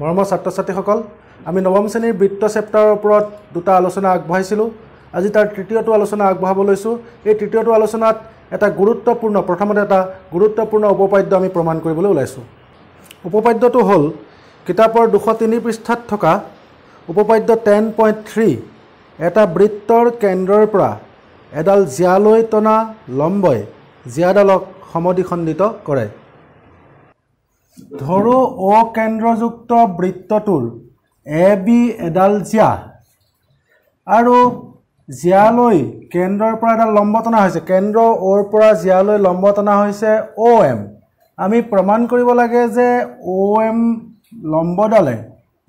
মৰমৰ ছাত্ৰ ছাত্ৰীসকল আমি নৱম শ্ৰেণীৰ বৃত্ত চেপ্টাৰৰ ওপৰত দুটা আলোচনা আগবঢ়াইছিলোঁ। আজি তাৰ তৃতীয়টো আলোচনা আগবঢ়াব লৈছোঁ। এই তৃতীয়টো আলোচনাত এটা গুৰুত্বপূৰ্ণ প্ৰথমতে এটা গুৰুত্বপূৰ্ণ উপপাদ্য আমি প্ৰমাণ কৰিবলৈ ওলাইছোঁ। উপপাদ্যটো হ'ল কিতাপৰ দুশ তিনি পৃষ্ঠাত থকা উপপাদ্য টেন পইণ্ট থ্ৰী এটা বৃত্তৰ কেন্দ্ৰৰ পৰা এডাল জীয়ালৈ টনা লম্বই জীয়াডালক সমদ্বিখণ্ডিত কৰে। ধৰো অকেন্দ্ৰযুক্ত বৃত্তটোৰ এ বি এডাল জীয়া। আৰু জীয়ালৈ কেন্দ্ৰৰ পৰা এডাল লম্ব টনা হৈছে কেন্দ্ৰ অ'ৰ পৰা জীয়ালৈ লম্ব টনা হৈছে অ' এম আমি প্ৰমাণ কৰিব লাগে যে অ' এম লম্বডালে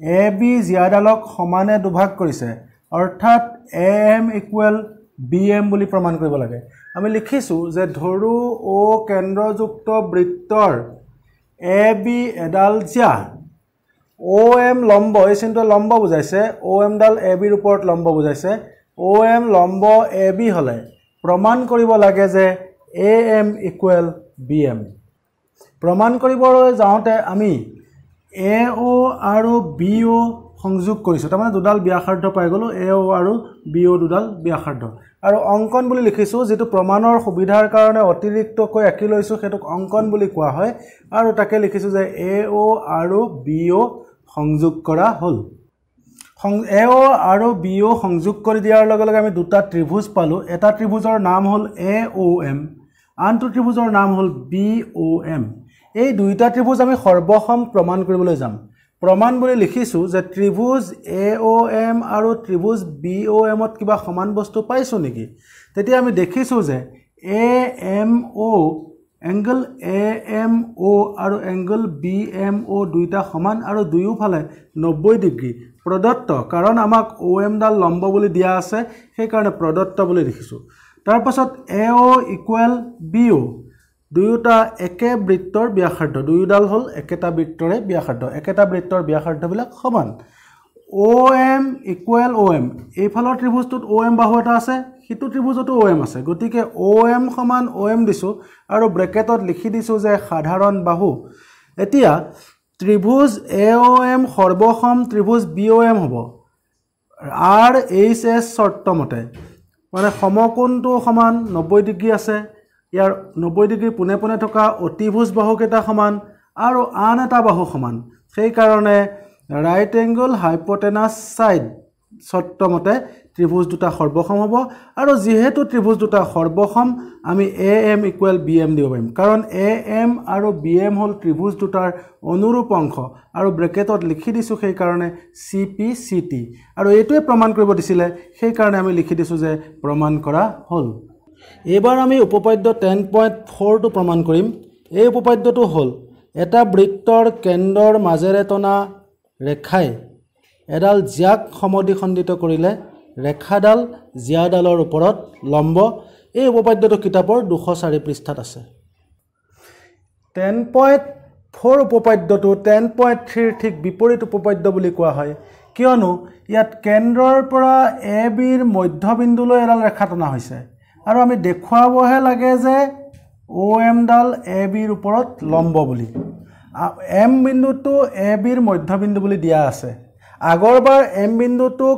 এ বি জীয়াডালক সমানে দুভাগ কৰিছে অৰ্থাৎ A M equal B M বুলি প্ৰমাণ কৰিব লাগে। আমি লিখিছোঁ যে ধৰো অ' কেন্দ্ৰযুক্ত বৃত্তৰ এ বি এডাল জীয়া অ' এম লম্ব এই চিনটোৱে লম্ব বুজাইছে। অ' এমডাল এ বিৰ ওপৰত লম্ব বুজাইছে। অ' এম লম্ব এ বি হ'লে প্ৰমাণ কৰিব লাগে যে A M equal B M প্ৰমাণ কৰিবলৈ যাওঁতে আমি এ অ' আৰু বি অ' সংযোগ কৰিছোঁ। তাৰমানে দুডাল ব্যাসাৰ্ধ পাই গ'লোঁ এ অ' আৰু বি অ' দুডাল ব্যাসাৰ্ধ। আৰু অংকন বুলি লিখিছোঁ যিটো প্ৰমাণৰ সুবিধাৰ কাৰণে অতিৰিক্তকৈ আঁকি লৈছোঁ সেইটোক অংকন বুলি কোৱা হয়। আৰু তাকে লিখিছোঁ যে এ অ' আৰু বি অ' সংযোগ কৰা হ'ল। সং এ অ' আৰু বি অ' সংযোগ কৰি দিয়াৰ লগে লগে আমি দুটা ত্ৰিভুজ পালোঁ। এটা ত্ৰিভুজৰ নাম হ'ল এ অ' এম আনটো ত্ৰিভুজৰ নাম হ'ল বি অ' এম। এই দুয়োটা ত্ৰিভুজ আমি সৰ্বসম প্ৰমাণ কৰিবলৈ যাম। প্ৰমাণ বুলি লিখিছোঁ যে ত্ৰিভুজ এ অ' এম আৰু ত্ৰিভুজ বি অ' এমত কিবা সমান বস্তু পাইছোঁ নেকি? তেতিয়া আমি দেখিছোঁ যে A M O' angle A M O' আৰু এংগল বি এম অ' দুয়োটা সমান আৰু দুয়োফালে নব্বৈ ডিগ্ৰী। প্ৰদত্ত কাৰণ আমাক অ' এমডাল লম্ব বুলি দিয়া আছে সেইকাৰণে প্ৰদত্ত বুলি লিখিছোঁ। তাৰপাছত এ অ' ইকুৱেল বি অ' দুয়োটা একে বৃত্তৰ ব্যাসাৰ্ধ দুয়োডাল হ'ল একেটা বৃত্তৰে ব্যাসাৰ্ধ একেটা বৃত্তৰ ব্যাসাৰ্ধবিলাক সমান। O' M equal O' M এইফালৰ ত্ৰিভুজটোত অ' এম বাহু এটা আছে সিটো ত্ৰিভুজতো অ' এম আছে গতিকে অ' এম সমান অ' এম দিছোঁ আৰু ব্ৰেকেটত লিখি দিছোঁ যে সাধাৰণ বাহু। এতিয়া ত্ৰিভুজ এ অ' এম সৰ্বসম ত্ৰিভুজ বি অ' এম হ'ব। আৰ এইচ এছ চৰ্তমতে মানে সমকোণটো সমান নব্বৈ ডিগ্ৰী আছে ইয়াৰ নব্বৈ ডিগ্ৰী পোনে পোনে থকা অতিভুজ বাহুকেইটা সমান আৰু আন এটা বাহু সমান। সেইকাৰণে ৰাইট এংগল হাইপটেনাছ ছাইড চৰ্তমতে ত্ৰিভুজ দুটা সৰ্বসম হ'ব আৰু যিহেতু ত্ৰিভুজ দুটা সৰ্বসম আমি A M equal B M দিব পাৰিম। কাৰণ এ এম আৰু বি এম হ'ল ত্ৰিভুজ দুটাৰ অনুৰূপ অংশ আৰু ব্ৰেকেটত লিখি দিছোঁ সেইকাৰণে চি পি চি টি আৰু এইটোৱে প্ৰমাণ কৰিব দিছিলে সেইকাৰণে আমি লিখি দিছোঁ যে প্ৰমাণ কৰা হ'ল। এইবাৰ আমি উপপাদ্য টেন পইণ্ট ফ'ৰটো প্ৰমাণ কৰিম। এই উপপাদ্যটো হ'ল এটা বৃত্তৰ কেন্দ্ৰৰ মাজেৰে টনা ৰেখাই এডাল জীয়াক সমদ্বিখণ্ডিত কৰিলে ৰেখাডাল জীয়াডালৰ ওপৰত লম্ব। এই উপপাদ্যটো কিতাপৰ দুশ চাৰি পৃষ্ঠাত আছে। টেন পইণ্ট ফ'ৰ উপপাদ্যটো টেন পইণ্ট থ্ৰীৰ ঠিক বিপৰীত উপপাদ্য বুলি কোৱা হয়। কিয়নো ইয়াত কেন্দ্ৰৰ পৰা এ বিৰ মধ্যবিন্দুলৈ এডাল ৰেখা টনা হৈছে। আৰু আমি দেখুৱাবহে লাগে যে অ' এমডাল এ বিৰ ওপৰত লম্ব বুলি। এম বিন্দুটো এ বিৰ মধ্যবিন্দু বুলি দিয়া আছে। আগৰবাৰ এম বিন্দুটোক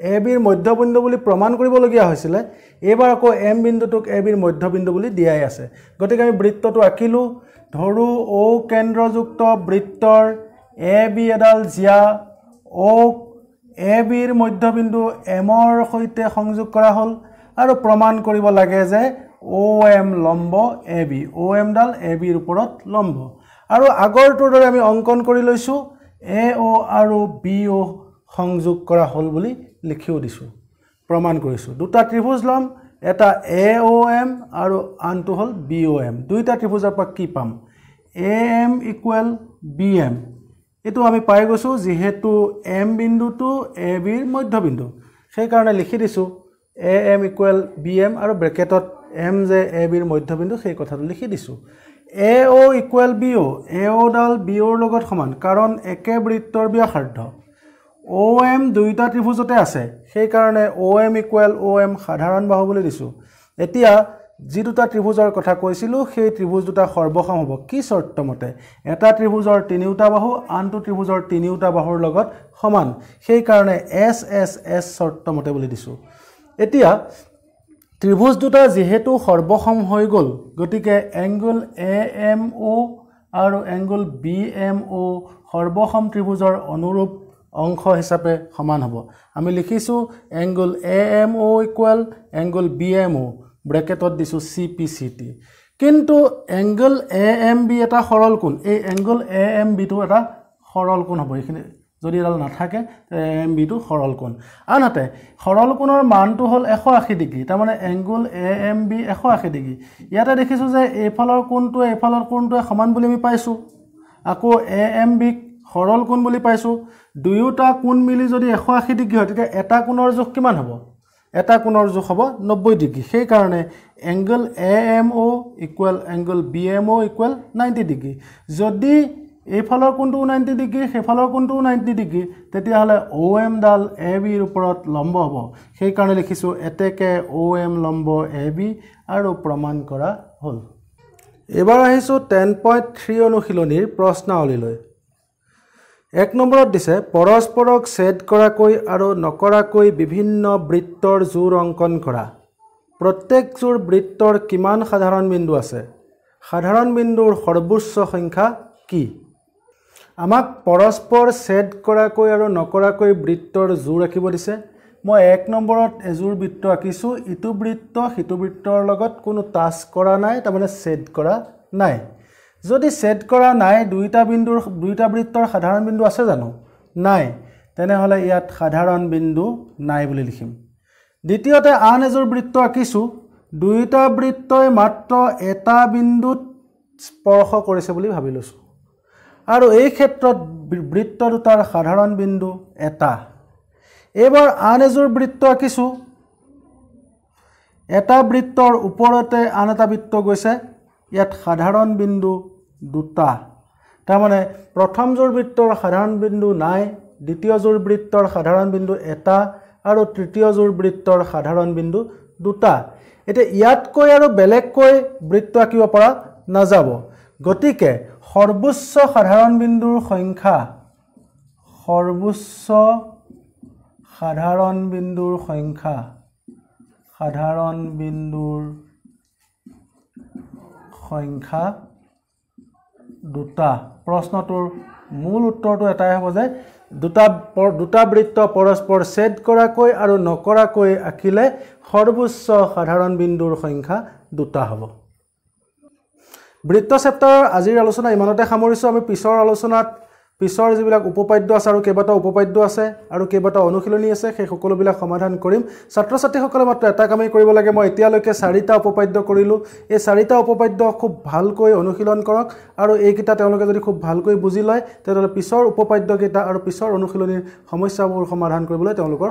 এ বিৰ মধ্যবিন্দু বুলি প্ৰমাণ কৰিবলগীয়া হৈছিলে। এইবাৰ আকৌ এম বিন্দুটোক এ বিৰ মধ্যবিন্দু বুলি দিয়াই আছে। গতিকে আমি বৃত্তটো আঁকিলোঁ। ধৰোঁ অ' কেন্দ্ৰযুক্ত বৃত্তৰ এ বি এডাল জীয়া। অ' এ বিৰ মধ্যবিন্দু এমৰ সৈতে সংযোগ কৰা হ'ল। আৰু প্ৰমাণ কৰিব লাগে যে অ' এম লম্ব এ বি অ' এমডাল এ বিৰ ওপৰত লম্ব। আৰু আগৰটোৰ দৰে আমি অংকন কৰি লৈছোঁ এ অ' আৰু বি অ' সংযোগ কৰা হ'ল বুলি লিখিও দিছোঁ প্ৰমাণ কৰিছোঁ। দুটা ত্ৰিভুজ ল'ম এটা এ অ' এম আৰু আনটো হ'ল বি অ' এম দুইটা ত্ৰিভুজৰ পৰা কি পাম? A M equal B M এইটো আমি পাই গৈছোঁ যিহেতু এম বিন্দুটো এ বিৰ মধ্যবিন্দু। সেইকাৰণে লিখি দিছোঁ A M equal B M আৰু ব্ৰেকেটত এম যে এ বিৰ মধ্যবিন্দু সেই কথাটো লিখি দিছোঁ। A O' equal B O' A অ'ডাল B অ'ৰ লগত সমান কাৰণ একে বৃত্তৰ ব্যাসাৰ্ধ। অ' এম দুয়োটা ত্ৰিভুজতে আছে সেইকাৰণে O' M equal O' M সাধাৰণ বাহু বুলি দিছোঁ। এতিয়া যি দুটা ত্ৰিভুজৰ কথা কৈছিলোঁ সেই ত্ৰিভুজ দুটা সৰ্বসম হ'ব। কি চৰ্তমতে? এটা ত্ৰিভুজৰ তিনিওটা বাহু আনটো ত্ৰিভুজৰ তিনিওটা বাহুৰ লগত সমান। সেইকাৰণে এছ এছ এছ চৰ্তমতে বুলি দিছোঁ। এতিয়া ত্ৰিভুজ দুটা যিহেতু সৰ্বসম হৈ গ'ল গতিকে এংগুল এ এম অ' আৰু এংগুল বি এম অ' সৰ্বসম ত্ৰিভুজৰ অনুৰূপ অংশ হিচাপে সমান হ'ব। আমি লিখিছোঁ angle A M O' equal angle B M O' ব্ৰেকেটত দিছোঁ চি পি চি টি। কিন্তু এংগুল এ এম বি এটা সৰল কোণ এই এংগুল এ এম বিটো এটা সৰল কোণ হ'ব। এইখিনি যদি এডাল নাথাকে এম বিটো সৰল কোণ। আনহাতে সৰল কোণৰ মানটো হ'ল এশ আশী ডিগ্ৰী তাৰমানে এংগুল এ এম বি এশ আশী ডিগ্ৰী। ইয়াতে দেখিছোঁ যে এইফালৰ কোণটোৱে এইফালৰ কোণটোৱে সমান বুলি আমি পাইছোঁ। আকৌ এ এম বিক সৰল কোণ বুলি পাইছোঁ। দুয়োটা কোণ মিলি যদি এশ আশী ডিগ্ৰী হয় তেতিয়া এটা কোণৰ জোখ কিমান হ'ব? এটা কোণৰ জোখ হ'ব নব্বৈ ডিগ্ৰী। সেইকাৰণে angle A M O' equal angle B M O' equal ninety degree. যদি এইফালৰ কোণটোও নাইণ্টি ডিগ্ৰী সেইফালৰ কোণটোও নাইণ্টি ডিগ্ৰী তেতিয়াহ'লে অ' এমডাল এ বিৰ ওপৰত লম্ব হ'ব। সেইকাৰণে লিখিছোঁ এতেকে অ' এম লম্ব এ বি আৰু প্ৰমাণ কৰা হ'ল। এইবাৰ আহিছোঁ টেন পইণ্ট থ্ৰী অনুশীলনীৰ প্ৰশ্নাৱলীলৈ। এক নম্বৰত দিছে পৰস্পৰক ছেদ কৰাকৈ আৰু নকৰাকৈ বিভিন্ন বৃত্তৰ জোৰ অংকন কৰা। প্ৰত্যেকযোৰ বৃত্তৰ কিমান সাধাৰণ বিন্দু আছে? সাধাৰণ বিন্দুৰ সৰ্বোচ্চ সংখ্যা কি? আমাক পৰস্পৰ ছেদ কৰাকৈ আৰু নকৰাকৈ বৃত্তৰ জোৰ আঁকিব দিছে। মই এক নম্বৰত এযোৰ বৃত্ত আঁকিছোঁ ইটো বৃত্ত সিটো বৃত্তৰ লগত কোনো টাচ কৰা নাই তাৰমানে ছেদ কৰা নাই। যদি ছেদ কৰা নাই দুইটা বিন্দুৰ দুইটা বৃত্তৰ সাধাৰণ বিন্দু আছে জানো? নাই। তেনেহ'লে ইয়াত সাধাৰণ বিন্দু নাই বুলি লিখিম। দ্বিতীয়তে আন এযোৰ বৃত্ত আঁকিছোঁ দুয়োটা বৃত্তই মাত্ৰ এটা বিন্দুত স্পৰ্শ কৰিছে বুলি ভাবি লৈছোঁ। আৰু এই ক্ষেত্ৰত বৃত্ত দুটাৰ সাধাৰণ বিন্দু এটা। এইবাৰ আন এযোৰ বৃত্ত আঁকিছোঁ। এটা বৃত্তৰ ওপৰতে আন এটা বৃত্ত গৈছে। ইয়াত সাধাৰণ বিন্দু দুটা। তাৰমানে প্ৰথমযোৰ বৃত্তৰ সাধাৰণ বিন্দু নাই দ্বিতীয়যোৰ বৃত্তৰ সাধাৰণ বিন্দু এটা আৰু তৃতীয়যোৰ বৃত্তৰ সাধাৰণ বিন্দু দুটা। এতিয়া ইয়াতকৈ আৰু বেলেগকৈ বৃত্ত আঁকিব পৰা নাযাব। গতিকে সৰ্বোচ্চ সাধাৰণ বিন্দুৰ সংখ্যা সৰ্বোচ্চ সাধাৰণ বিন্দুৰ সংখ্যা সাধাৰণ বিন্দুৰ সংখ্যা দুটা। প্ৰশ্নটোৰ মূল উত্তৰটো এটাই হ'ব যে দুটা দুটা বৃত্ত পৰস্পৰ ছেদ কৰাকৈ আৰু নকৰাকৈ আঁকিলে সৰ্বোচ্চ সাধাৰণ বিন্দুৰ সংখ্যা দুটা হ'ব। বৃত্ত চেপ্টাৰৰ আজিৰ আলোচনা ইমানতে সামৰিছোঁ। আমি পিছৰ আলোচনাত পিছৰ যিবিলাক উপপাদ্য আছে আৰু কেইবাটাও উপপাদ্য আছে আৰু কেইবাটাও অনুশীলনী আছে সেই সকলোবিলাক সমাধান কৰিম। ছাত্ৰ ছাত্ৰীসকলে মাত্ৰ এটা কামেই কৰিব লাগে। মই এতিয়ালৈকে চাৰিটা উপপাদ্য কৰিলোঁ। এই চাৰিটা উপপাদ্য খুব ভালকৈ অনুশীলন কৰক আৰু এইকেইটা তেওঁলোকে যদি খুব ভালকৈ বুজি লয় তেতিয়াহ'লে পিছৰ উপপাদ্যকেইটা আৰু পিছৰ অনুশীলনীৰ সমস্যাবোৰ সমাধান কৰিবলৈ তেওঁলোকৰ